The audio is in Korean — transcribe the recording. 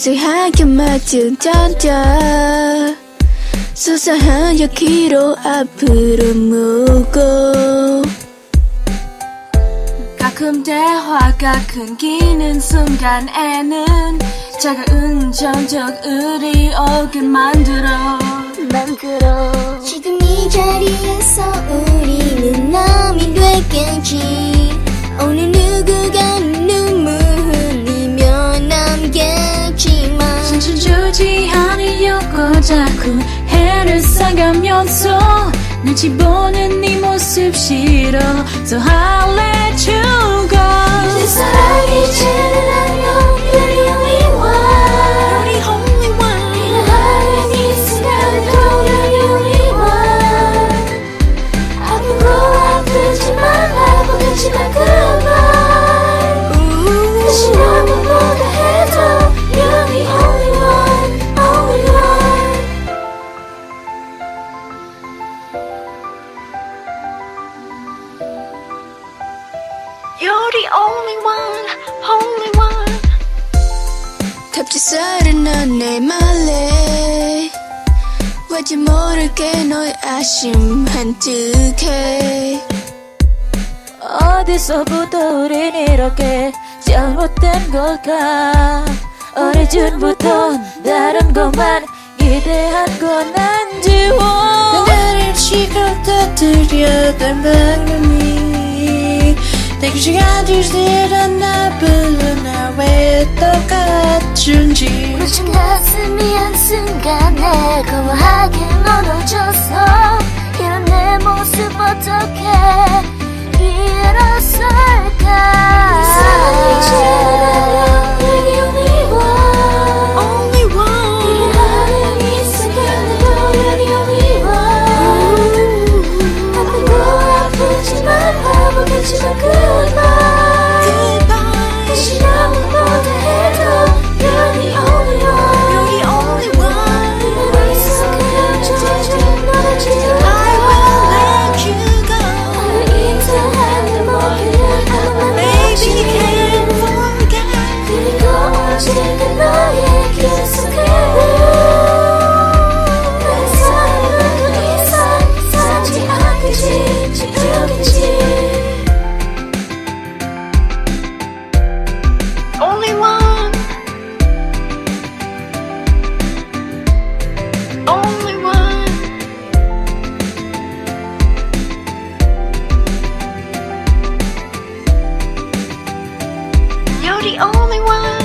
우세하게 맞은 잔자 소소한 여기로 앞으로 묻고 가끔 대화가 끊기는 순간에는 차가운 정적을이 오게 만들어. 만들어. 지금 이 자리에서 우리는 남이 됐겠지. 오늘 누구가 눈물 흘리며 남겠지만. 진짜 주지 않으려고 자꾸 해를 쌓으면서 눈치 보는 네 모습 싫어 So I'll let you go You're the only one only one. 갑자살은 넌내 말래 왠지 모르게 너의 아쉬움 한뜩해. 어디서부터 우린 이렇게 잘못된 걸까? 어릴 적부터 다른 것만 기대한 건 안 지워. 나를 시간 터뜨려던 방금이 내게 시간 뒤지던 나 불러 나 왜 똑같은지. 묻힌 가슴이 한순간에 only one